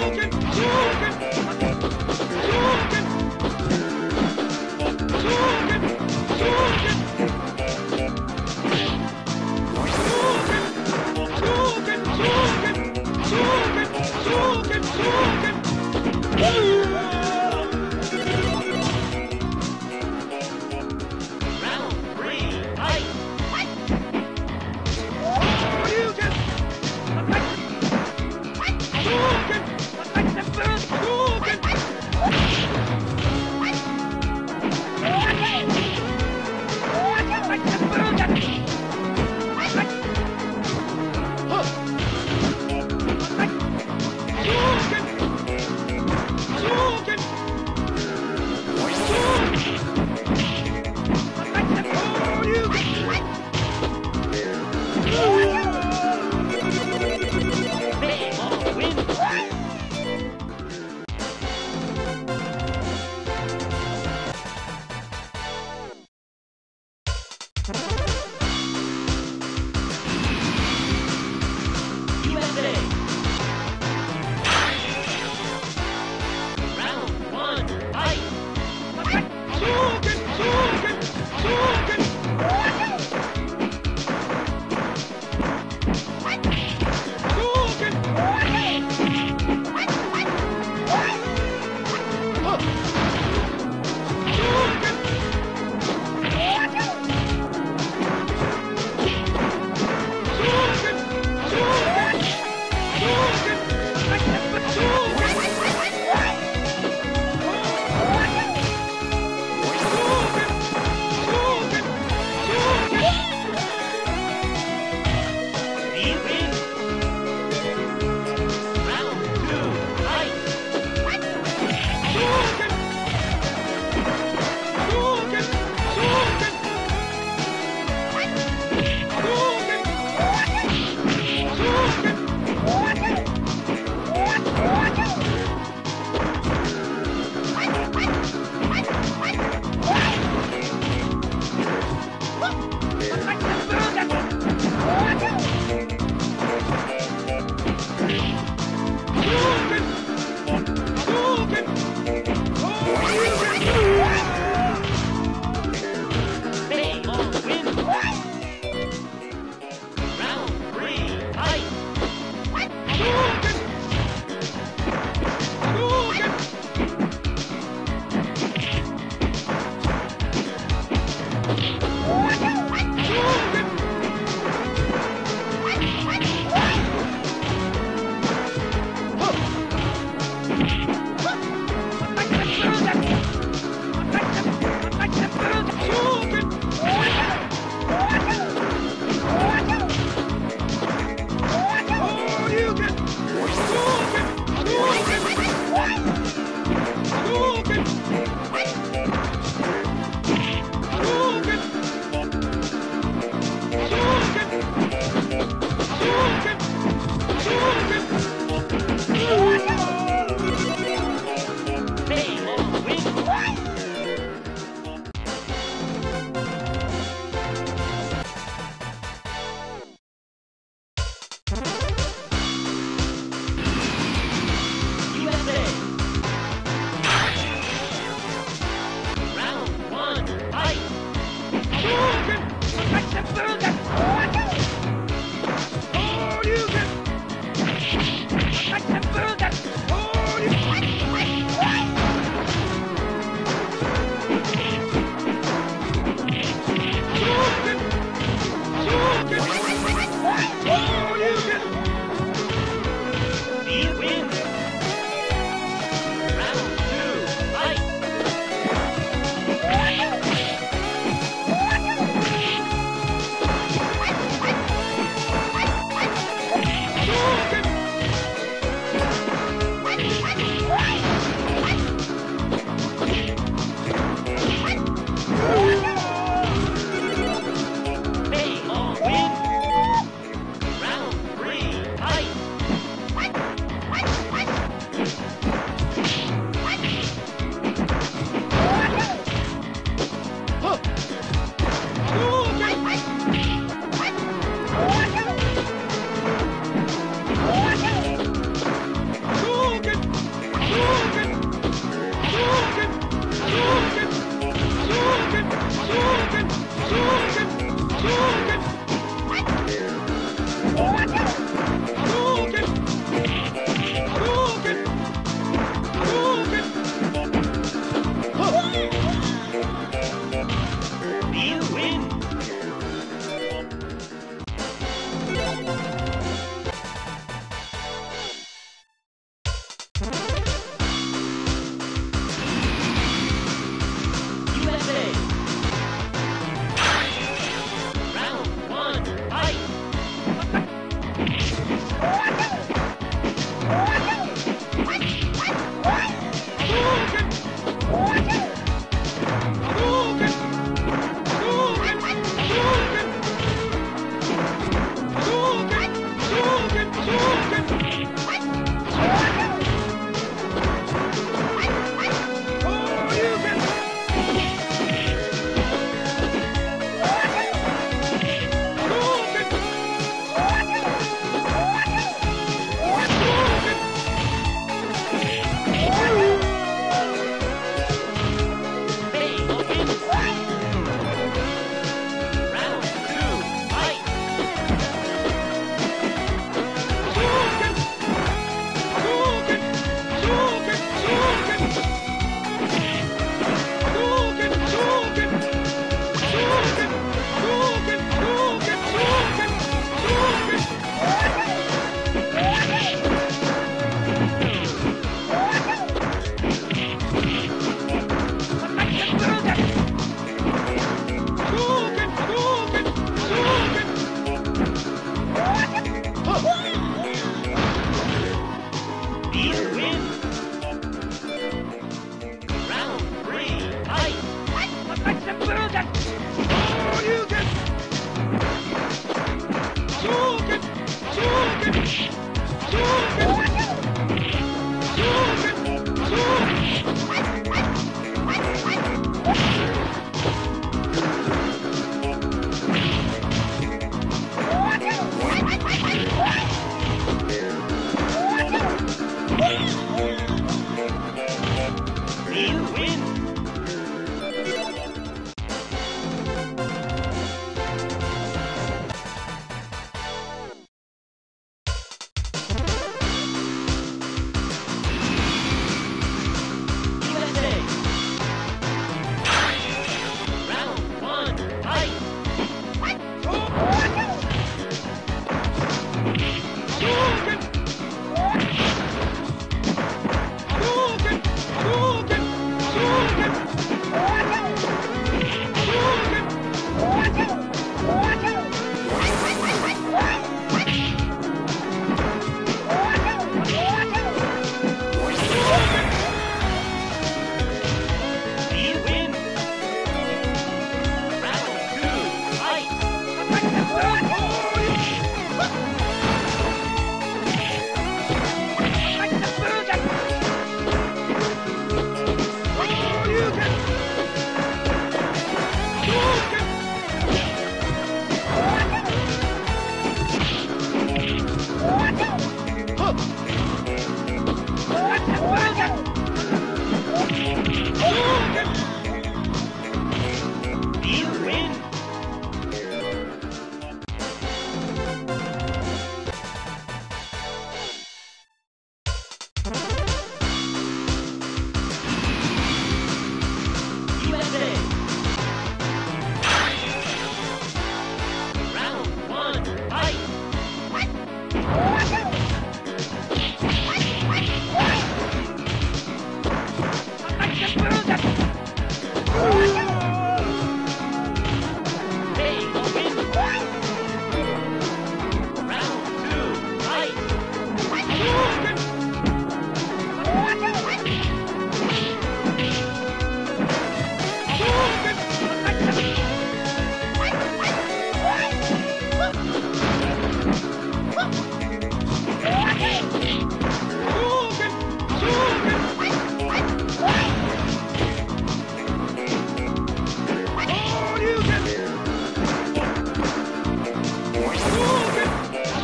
broken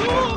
Woo!